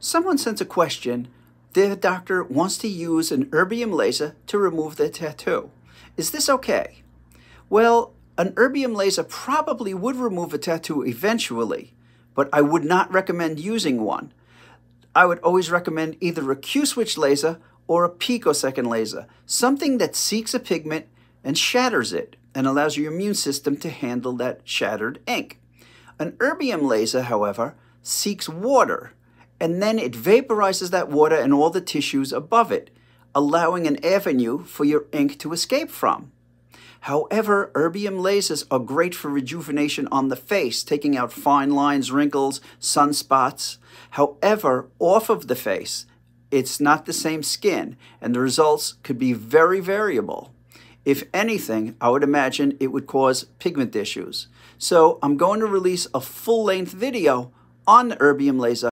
Someone sends a question. Their doctor wants to use an erbium laser to remove their tattoo. Is this okay? Well, an erbium laser probably would remove a tattoo eventually, but I would not recommend using one. I would always recommend either a Q-switch laser or a picosecond laser, something that seeks a pigment and shatters it and allows your immune system to handle that shattered ink. An erbium laser, however, seeks water and then it vaporizes that water and all the tissues above it, allowing an avenue for your ink to escape from. However, erbium lasers are great for rejuvenation on the face, taking out fine lines, wrinkles, sunspots. However, off of the face, it's not the same skin, and the results could be very variable. If anything, I would imagine it would cause pigment issues. So I'm going to release a full-length video on the erbium laser